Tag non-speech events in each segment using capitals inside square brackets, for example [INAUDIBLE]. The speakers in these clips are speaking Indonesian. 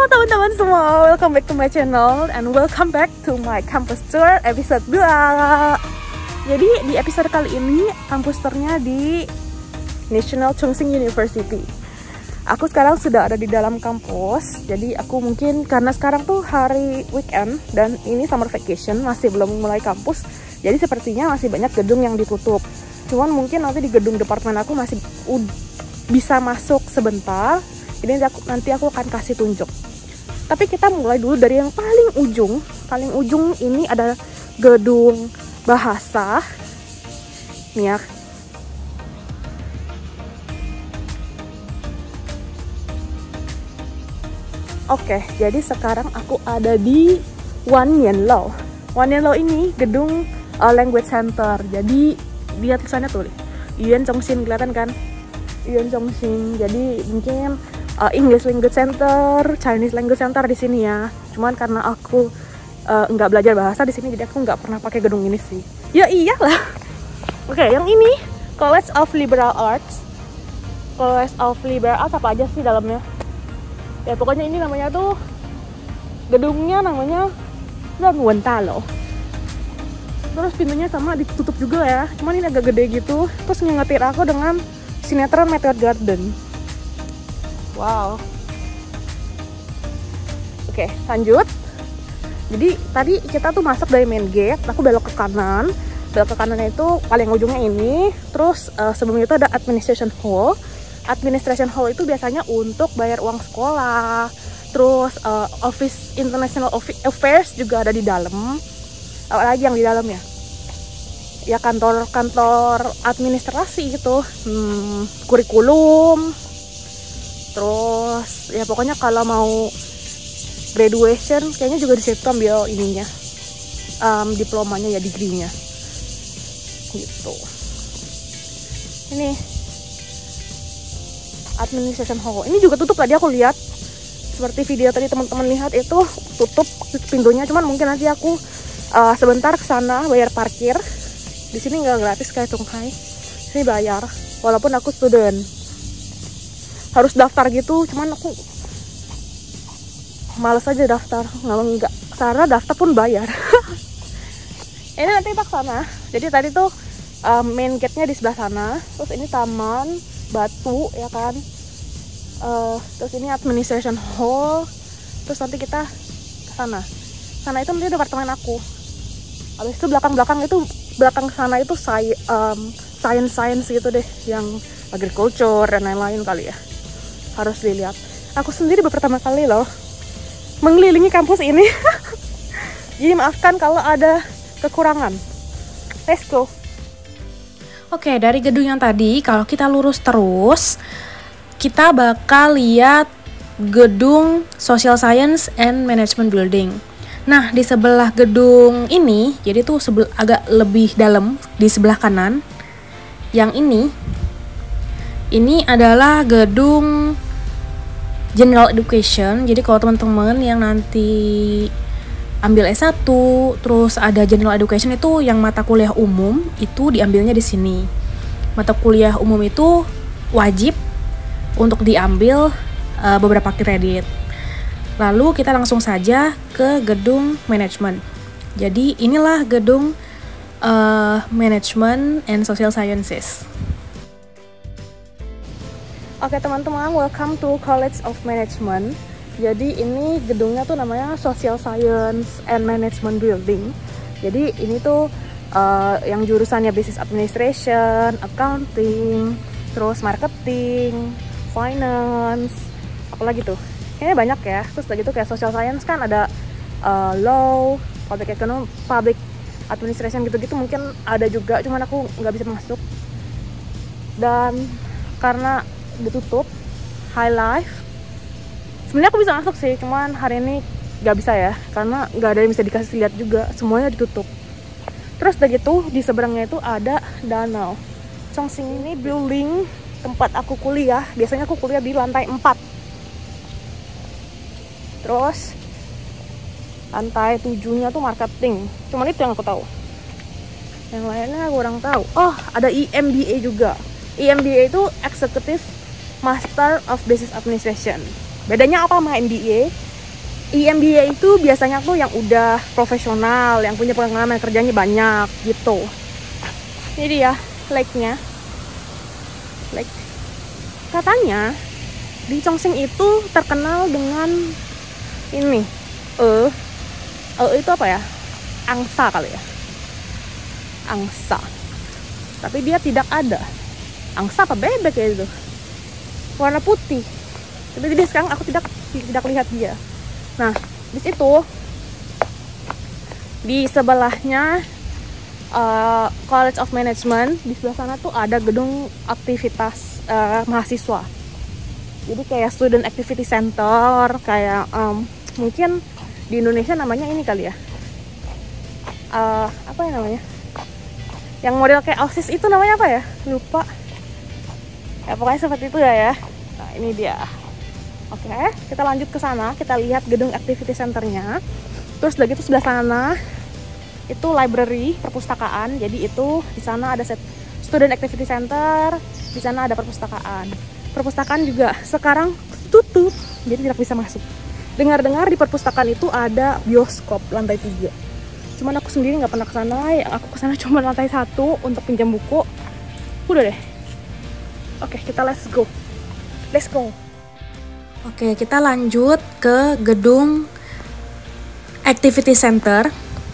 Halo teman-teman semua, welcome back to my channel and welcome back to my campus tour episode 2 Jadi di episode kali ini campus tournya di National Chongqing University. Aku sekarang sudah ada di dalam kampus Jadi aku mungkin karena sekarang tuh hari weekend dan ini summer vacation masih belum mulai kampus Jadi sepertinya masih banyak gedung yang ditutup. Cuman mungkin nanti di gedung departemen aku masih bisa masuk sebentar ini nanti aku akan kasih tunjuk tapi kita mulai dulu dari yang paling ujung paling ujung ini ada gedung bahasa nih ya Oke, jadi sekarang aku ada di Wan Yanlo. Wan Yanlo ini gedung uh, language center. Jadi lihat tulisannya tuh, Yuan Chongxin kelihatan kan? Yuan Chongxin. Jadi mungkin uh, English Language Center, Chinese Language Center di sini ya. Cuman karena aku uh, nggak belajar bahasa di sini, jadi aku nggak pernah pakai gedung ini sih. Ya iyalah. Oke, okay, yang ini College of Liberal Arts. College of Liberal Arts apa aja sih dalamnya? Ya pokoknya ini namanya tuh gedungnya namanya Renwenta loh. Terus pintunya sama ditutup juga ya. Cuman ini agak gede gitu. Terus ngingetin aku dengan sinetron Meteor Garden Wow. Oke, lanjut. Jadi tadi kita tuh masuk dari main gate, aku belok ke kanan. Belok ke kanan itu paling ujungnya ini. Terus uh, sebelum itu ada administration hall. Administration hall itu biasanya untuk bayar uang sekolah. Terus uh, office international affairs juga ada di dalam. Apa lagi yang di dalam ya? Ya kantor-kantor administrasi gitu. Hmm, kurikulum, terus ya pokoknya kalau mau graduation kayaknya juga di situ ambil ininya um, diplomanya ya degree-nya. Gitu. Ini administration hall ini juga tutup tadi aku lihat. Seperti video tadi teman-teman lihat itu tutup pintunya. Cuman mungkin nanti aku uh, sebentar ke sana bayar parkir. Di sini nggak gratis kayak Tunghai ini bayar walaupun aku student harus daftar gitu cuman aku males aja daftar. Nggak nggak karena daftar pun bayar. [LAUGHS] Ini nanti kita sana jadi tadi tuh um, main gate nya di sebelah sana terus ini taman batu ya kan? Uh, terus ini administration hall terus nanti kita ke sana. Sana itu nanti departemen aku. Habis itu belakang belakang itu belakang sana itu sci um, science science gitu deh yang agriculture dan lain-lain kali ya harus dilihat aku sendiri baru pertama kali loh mengelilingi kampus ini [LAUGHS] jadi maafkan kalau ada kekurangan let's go Oke, dari gedung yang tadi, kalau kita lurus terus, kita bakal lihat gedung Social Science and Management Building. Nah, di sebelah gedung ini, jadi tuh agak lebih dalam di sebelah kanan. Yang ini, ini adalah gedung general education. Jadi kalau teman-teman yang nanti ambil S1 terus ada general education itu yang mata kuliah umum itu diambilnya di sini. Mata kuliah umum itu wajib untuk diambil uh, beberapa kredit. Lalu kita langsung saja ke gedung manajemen jadi inilah gedung uh, management and social sciences Oke teman-teman, welcome to College of Management. Jadi ini gedungnya tuh namanya Social Science and Management Building. Jadi ini tuh uh, yang jurusannya Business Administration, Accounting, terus Marketing, Finance, apalagi tuh. Ini banyak ya. Terus lagi tuh kayak Social Science kan ada uh, Law, Public Economy, Public Administration gitu-gitu mungkin ada juga, cuman aku nggak bisa masuk. Dan karena ditutup. High life. Sebenarnya aku bisa masuk sih cuman hari ini nggak bisa ya karena nggak ada yang bisa dikasih lihat juga. Semuanya ditutup. Terus udah gitu di seberangnya itu ada danau. Chongqing ini building tempat aku kuliah. Biasanya aku kuliah di lantai 4 terus lantai tujuhnya tuh marketing. Cuman itu yang aku tahu. Yang lainnya aku kurang tahu. Oh ada EMBA juga. EMBA itu executive Master of Business Administration. Bedanya apa sama MBA EMBA itu biasanya tuh yang udah profesional yang punya pengalaman kerjanya banyak gitu. Ini dia lake-nya lake katanya di Chongsing itu terkenal dengan ini eh uh, itu apa ya? Angsa kali ya? Angsa. Tapi dia tidak ada. Angsa apa bebek ya itu warna putih. Tapi jadi sekarang aku tidak tidak lihat dia. Nah di situ di sebelahnya uh, College of Management di sebelah sana tuh ada gedung aktivitas uh, mahasiswa. Jadi kayak student activity center kayak um, mungkin di Indonesia namanya ini kali ya. Uh, apa ya namanya? Yang model kayak osis itu namanya apa ya? Lupa ya pokoknya seperti itu ya ya nah ini dia Oke, kita lanjut ke sana. Kita lihat gedung activity centernya. Terus lagi itu sebelah sana itu library perpustakaan. Jadi itu di sana ada set student activity center. Di sana ada perpustakaan. Perpustakaan juga sekarang tutup, jadi tidak bisa masuk. Dengar-dengar di perpustakaan itu ada bioskop lantai tiga. Cuman aku sendiri nggak pernah ke sana. Yang aku ke sana [LAUGHS] cuma lantai satu untuk pinjam buku. Udah deh. Oke, kita let's go. Let's go. Oke, kita lanjut ke gedung Activity Center.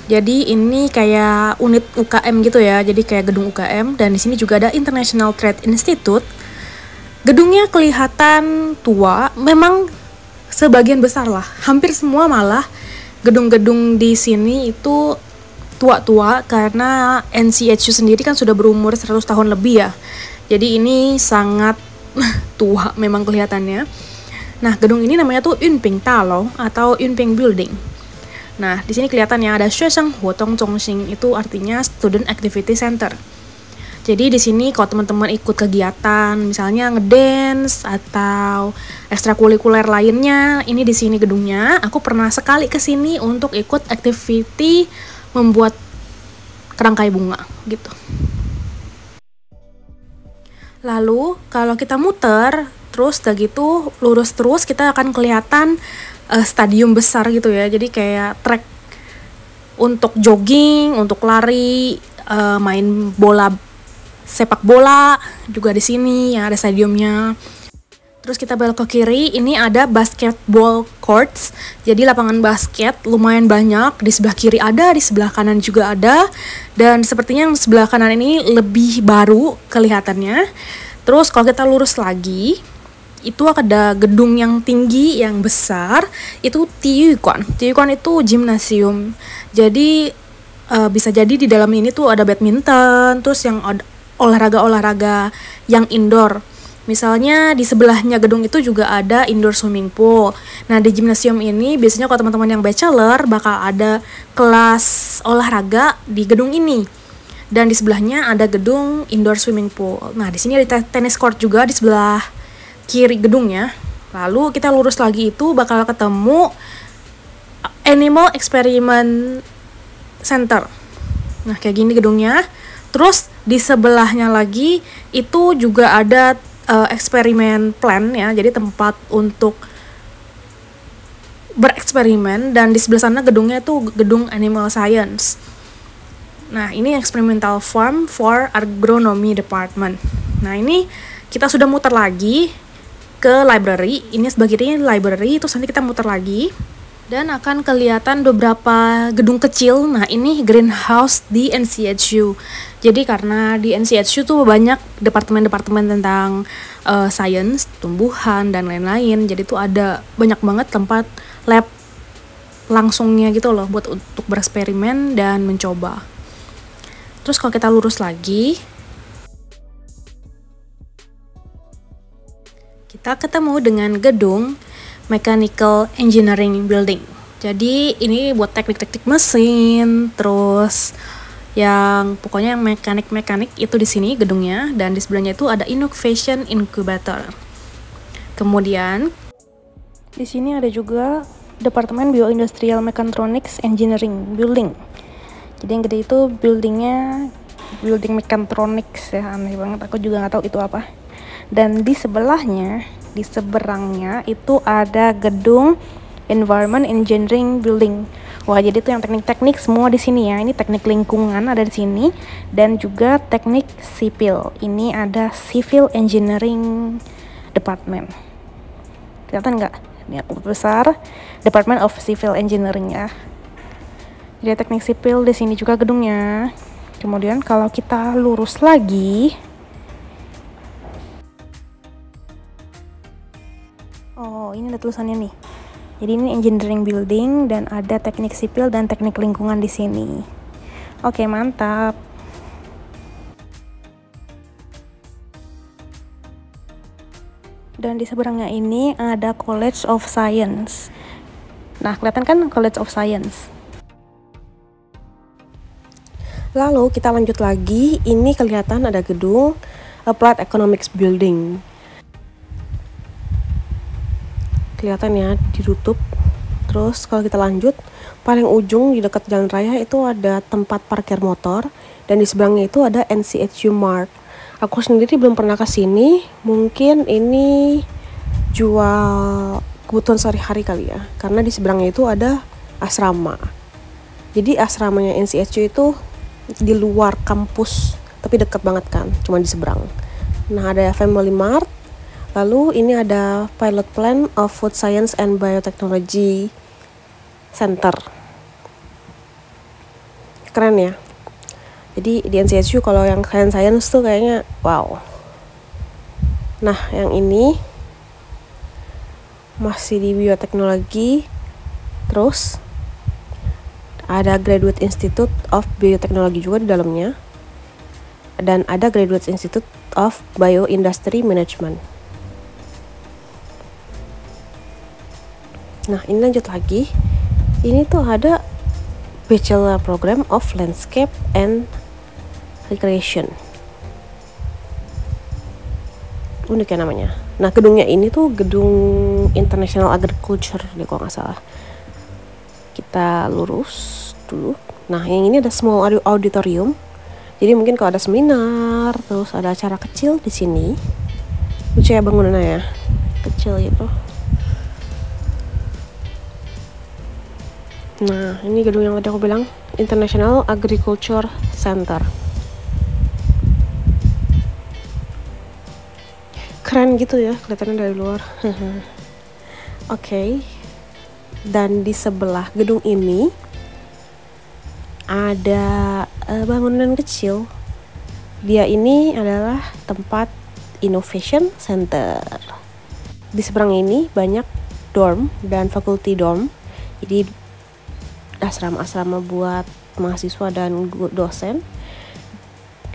Jadi ini kayak unit UKM gitu ya. Jadi kayak gedung UKM dan di sini juga ada International Trade Institute. Gedungnya kelihatan tua, memang sebagian besar lah, hampir semua malah gedung-gedung di sini itu tua-tua karena NCHU sendiri kan sudah berumur 100 tahun lebih ya. Jadi ini sangat [LAUGHS] tua memang kelihatannya. Nah, gedung ini namanya tuh Yunping Talo atau Yunping Building. Nah, di sini kelihatannya ada Xuesheng Huotong Zhongxing itu artinya Student Activity Center. Jadi di sini kalau teman-teman ikut kegiatan, misalnya ngedance atau ekstrakurikuler lainnya, ini di sini gedungnya. Aku pernah sekali ke sini untuk ikut activity membuat kerangkai bunga gitu. Lalu kalau kita muter, terus udah gitu lurus terus kita akan kelihatan uh, stadium besar gitu ya. Jadi kayak track untuk jogging untuk lari uh, main bola sepak bola juga di sini ya ada stadiumnya Terus kita belok ke kiri, ini ada basketball courts. Jadi lapangan basket lumayan banyak. Di sebelah kiri ada, di sebelah kanan juga ada. Dan sepertinya yang sebelah kanan ini lebih baru kelihatannya. Terus kalau kita lurus lagi, itu ada gedung yang tinggi yang besar itu Tiyukuan. Tiyukuan itu gimnasium. Jadi uh, bisa jadi di dalam ini tuh ada badminton, terus yang olahraga-olahraga yang indoor. Misalnya di sebelahnya gedung itu juga ada indoor swimming pool. Nah di gimnasium ini biasanya kalau teman-teman yang bachelor bakal ada kelas olahraga di gedung ini. Dan di sebelahnya ada gedung indoor swimming pool. Nah di sini ada tennis court juga di sebelah kiri gedungnya lalu kita lurus lagi itu bakal ketemu Animal Experiment Center nah kayak gini gedungnya terus di sebelahnya lagi itu juga ada uh, eksperimen plan ya jadi tempat untuk bereksperimen dan di sebelah sana gedungnya itu gedung Animal Science. Nah ini experimental farm for agronomy department. Nah ini kita sudah muter lagi ke library. Ini sebagai ini library, terus nanti kita muter lagi dan akan kelihatan beberapa gedung kecil. Nah, ini greenhouse di NCHU. Jadi karena di NCHU tuh banyak departemen-departemen tentang uh, science, tumbuhan dan lain-lain. Jadi tuh ada banyak banget tempat lab langsungnya gitu loh buat untuk bereksperimen dan mencoba. Terus kalau kita lurus lagi, kita ketemu dengan gedung Mechanical Engineering Building. Jadi ini buat teknik-teknik mesin, terus yang pokoknya yang mekanik-mekanik itu di sini gedungnya dan di sebelahnya itu ada Innovation Incubator. Kemudian di sini ada juga Departemen Bioindustrial Mechatronics Engineering Building. Jadi yang gede itu buildingnya building mechatronics ya aneh banget aku juga nggak tahu itu apa dan di sebelahnya di seberangnya itu ada gedung Environment Engineering Building. Wah, jadi itu yang teknik-teknik semua di sini ya. Ini teknik lingkungan ada di sini dan juga teknik sipil. Ini ada Civil Engineering Department. Kelihatan nggak? Ini aku besar Department of Civil Engineering ya. Jadi teknik sipil di sini juga gedungnya. Kemudian kalau kita lurus lagi, Oh, ini ada tulisannya nih. Jadi ini engineering building dan ada teknik sipil dan teknik lingkungan di sini. Oke, mantap. Dan di seberangnya ini ada College of Science. Nah, kelihatan kan College of Science. Lalu kita lanjut lagi, ini kelihatan ada gedung Applied Economics Building. Kelihatan ya ditutup. Terus kalau kita lanjut, paling ujung di dekat jalan raya itu ada tempat parkir motor dan di seberangnya itu ada NCHU Mart. Aku sendiri belum pernah ke sini, mungkin ini jual kebutuhan sehari-hari kali ya, karena di seberangnya itu ada asrama. Jadi asramanya NCHU itu di luar kampus tapi dekat banget kan cuma di seberang nah ada Family Mart lalu ini ada Pilot Plan of Food Science and Biotechnology Center. Keren ya. Jadi di NCSU kalau yang science science tuh kayaknya wow. Nah yang ini masih di bioteknologi. Terus ada Graduate Institute of Biotechnology juga di dalamnya. Dan ada Graduate Institute of Bioindustry Management. Nah, ini lanjut lagi. Ini tuh ada Bachelor Program of Landscape and Recreation. Unik ya namanya. Nah, gedungnya ini tuh gedung International Agriculture deh kalau nggak salah kita lurus dulu nah yang ini ada small auditorium jadi mungkin kalau ada seminar terus ada acara kecil di sini lucu ya bangunannya ya kecil gitu nah ini gedung yang tadi aku bilang International Agriculture Center keren gitu ya kelihatannya dari luar [LAUGHS] oke okay dan di sebelah gedung ini ada uh, bangunan kecil. Dia ini adalah tempat innovation center. Di seberang ini banyak dorm dan fakulti dorm. Jadi asrama-asrama buat mahasiswa dan dosen.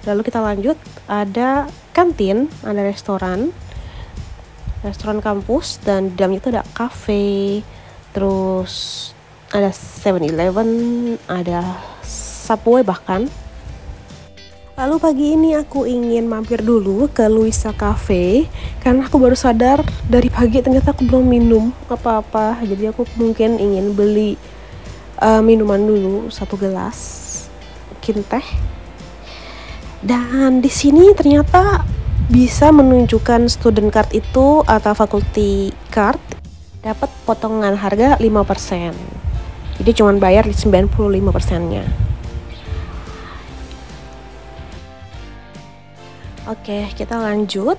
Lalu kita lanjut, ada kantin, ada restoran, restoran kampus dan di dalamnya itu ada cafe, terus ada 7-Eleven, ada Subway bahkan. Lalu pagi ini aku ingin mampir dulu ke Luisa Cafe karena aku baru sadar dari pagi ternyata aku belum minum apa-apa. Jadi aku mungkin ingin beli uh, minuman dulu satu gelas, mungkin teh. Dan di sini ternyata bisa menunjukkan student card itu atau faculty card dapat potongan harga 5%. Jadi cuman bayar di 95%-nya. Oke, kita lanjut.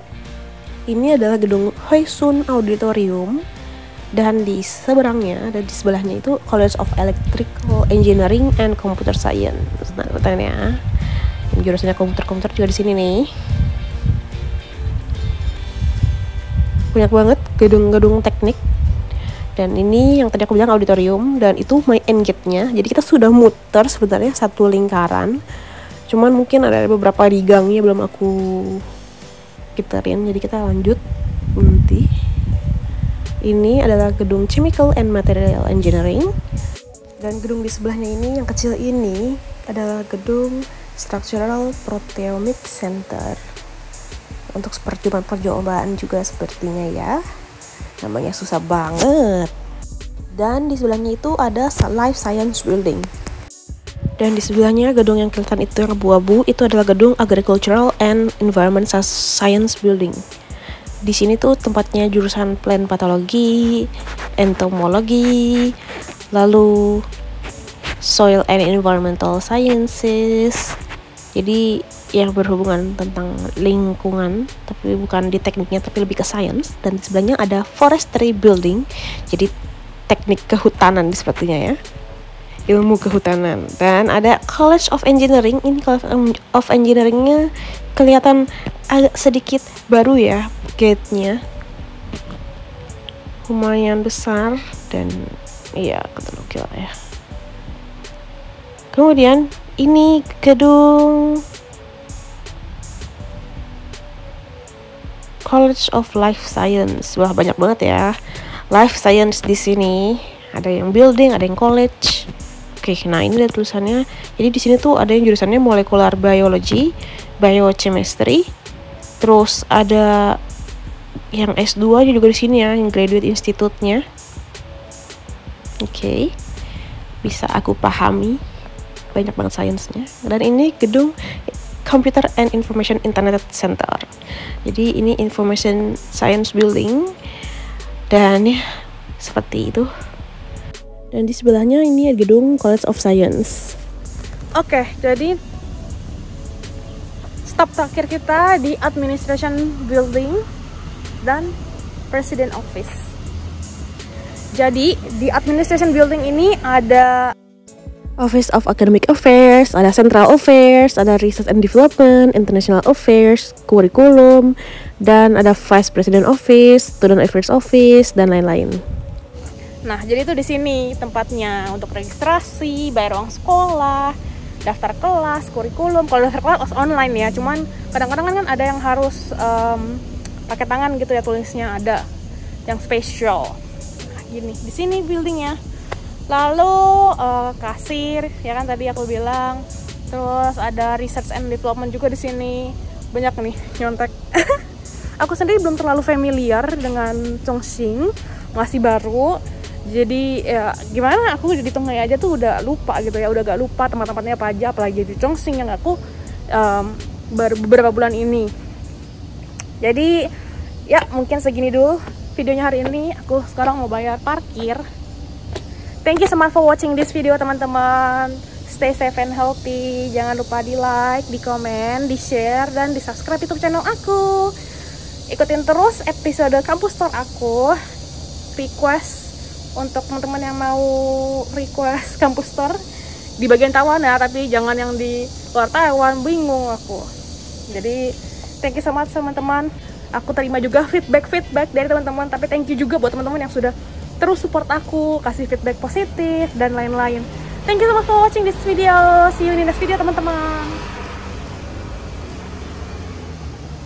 Ini adalah gedung Hoisun Auditorium dan di seberangnya dan di sebelahnya itu College of Electrical Engineering and Computer Science. Nah, ya. Jurusannya komputer-komputer juga di sini nih. Banyak banget gedung-gedung teknik dan ini yang tadi aku bilang auditorium dan itu my end gate-nya jadi kita sudah muter sebenarnya satu lingkaran cuman mungkin ada beberapa di gangnya belum aku gitarin jadi kita lanjut nanti ini adalah gedung Chemical and Material Engineering. Dan gedung di sebelahnya ini yang kecil ini adalah gedung Structural Proteomic Center. Untuk percobaan-percobaan juga sepertinya ya. Namanya susah banget. Dan di sebelahnya itu ada Life Science Building. Dan di sebelahnya gedung yang kelihatan itu yang abu-abu itu adalah gedung Agricultural and Environment Science Building di sini tuh tempatnya jurusan plant patologi, entomologi, lalu soil and environmental sciences. Jadi yang berhubungan tentang lingkungan, tapi bukan di tekniknya tapi lebih ke science dan di sebelahnya ada forestry building. Jadi teknik kehutanan sepertinya ya ilmu kehutanan dan ada College of Engineering ini College of Engineeringnya kelihatan agak sedikit baru ya gate-nya. Lumayan besar dan iya ketelukil ya. Kemudian ini gedung College of Life Science. Wah banyak banget ya. Life Science di sini. Ada yang building ada yang college. Oke, nah ini ada tulisannya. Jadi di sini tuh ada yang jurusannya molecular biology, biochemistry. Terus ada yang S2 juga di sini ya, yang graduate institute-nya. Oke. Bisa aku pahami. Banyak banget sainsnya. Dan ini gedung Computer and Information Internet Center. Jadi ini Information Science Building dan ya seperti itu. Dan di sebelahnya ini ada gedung College of Science. Oke, jadi stop terakhir kita di Administration Building dan President Office. Jadi di Administration Building ini ada Office of Academic Affairs, ada Central Affairs, ada Research and Development, International Affairs, Curriculum, dan ada Vice President Office, Student Affairs Office, dan lain-lain. Nah, jadi itu di sini tempatnya untuk registrasi, bayar uang sekolah, daftar kelas, kurikulum. Kalau daftar kelas online ya, cuman kadang-kadang kan ada yang harus um, pakai tangan gitu ya tulisnya ada yang spesial. Gini, di sini buildingnya. Lalu uh, kasir, ya kan tadi aku bilang. Terus ada research and development juga di sini. Banyak nih nyontek. [LAUGHS] aku sendiri belum terlalu familiar dengan Chongqing, masih baru jadi ya gimana aku di Tonghai aja tuh udah lupa gitu ya udah gak lupa tempat-tempatnya apa aja apalagi di Chongqing yang aku um, beberapa bulan ini jadi ya mungkin segini dulu videonya hari ini. Aku sekarang mau bayar parkir. Thank you so much for watching this video teman-teman. Stay safe and healthy. Jangan lupa di like di komen di share dan di subscribe youtube channel aku. Ikutin terus episode kampus tour aku. Request untuk teman-teman yang mau request kampus store di bagian Taiwan ya tapi jangan yang di luar Taiwan. Bingung aku. Jadi thank you so much teman-teman aku terima juga feedback feedback dari teman-teman. Tapi thank you juga buat teman-teman yang sudah terus support aku kasih feedback positif dan lain-lain. Thank you so much for watching this video. See you in the next video teman-teman